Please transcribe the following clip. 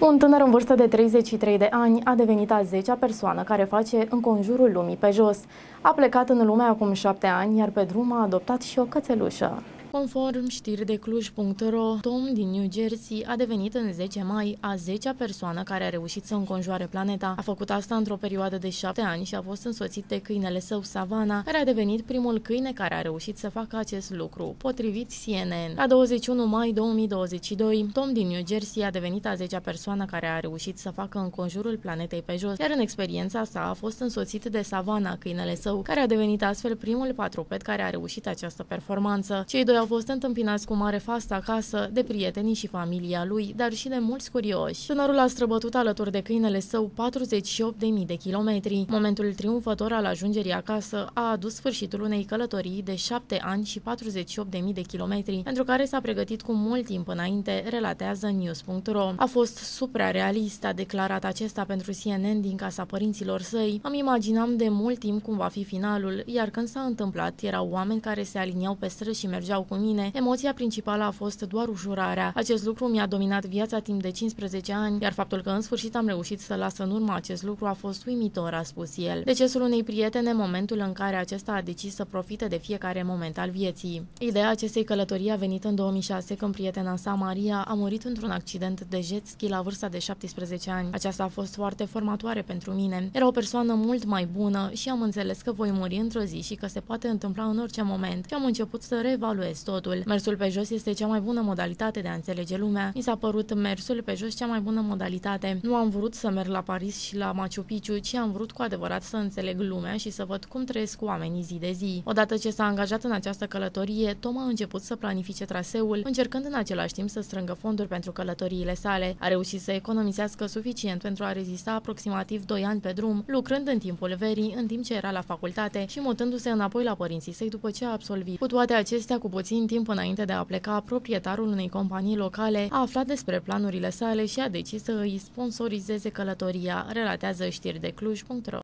Un tânăr în vârstă de 33 de ani a devenit a 10-a persoană care face înconjurul lumii pe jos. A plecat în lume acum șapte ani, iar pe drum a adoptat și o cățelușă. Conform știri de Cluj.ro, Tom din New Jersey a devenit în 10 mai a 10-a persoană care a reușit să înconjoare planeta. A făcut asta într-o perioadă de 7 ani și a fost însoțit de câinele său Savana, care a devenit primul câine care a reușit să facă acest lucru, potrivit CNN. La 21 mai 2022, Tom din New Jersey a devenit a 10-a persoană care a reușit să facă înconjurul planetei pe jos, iar în experiența sa a fost însoțit de Savana, câinele său, care a devenit astfel primul patruped care a reușit această performanță. Cei doi au fost întâmpinați cu mare fastă acasă de prietenii și familia lui, dar și de mulți curioși. Tânărul a străbătut alături de câinele său 48.000 de kilometri. Momentul triumfător al ajungerii acasă a adus sfârșitul unei călătorii de 7 ani și 48.000 de kilometri, pentru care s-a pregătit cu mult timp înainte, relatează news.ro. A fost suprarealist, a declarat acesta pentru CNN din casa părinților săi. Îmi imaginam de mult timp cum va fi finalul, iar când s-a întâmplat, erau oameni care se aliniau pe străzi și mergeau cu mine, emoția principală a fost doar ușurarea. Acest lucru mi-a dominat viața timp de 15 ani, iar faptul că în sfârșit am reușit să las în urmă acest lucru a fost uimitor, a spus el. Decesul unei prietene, momentul în care acesta a decis să profite de fiecare moment al vieții. Ideea acestei călătorii a venit în 2006 când prietena sa, Maria, a murit într-un accident de jet ski la vârsta de 17 ani. Aceasta a fost foarte formatoare pentru mine. Era o persoană mult mai bună și am înțeles că voi muri într-o zi și că se poate întâmpla în orice moment și am început să reevaluez totul. Mersul pe jos este cea mai bună modalitate de a înțelege lumea. Mi s-a părut mersul pe jos cea mai bună modalitate. Nu am vrut să merg la Paris și la Machu Picchu, ci am vrut cu adevărat să înțeleg lumea și să văd cum trăiesc oamenii zi de zi. Odată ce s-a angajat în această călătorie, Tom a început să planifice traseul, încercând în același timp să strângă fonduri pentru călătoriile sale. A reușit să economisească suficient pentru a rezista aproximativ 2 ani pe drum, lucrând în timpul verii, în timp ce era la facultate și mutându-se înapoi la părinții săi după ce a absolvit. Cu toate acestea, cu puțin timp înainte de a pleca, proprietarul unei companii locale a aflat despre planurile sale și a decis să îi sponsorizeze călătoria, relatează știri de Cluj.ro.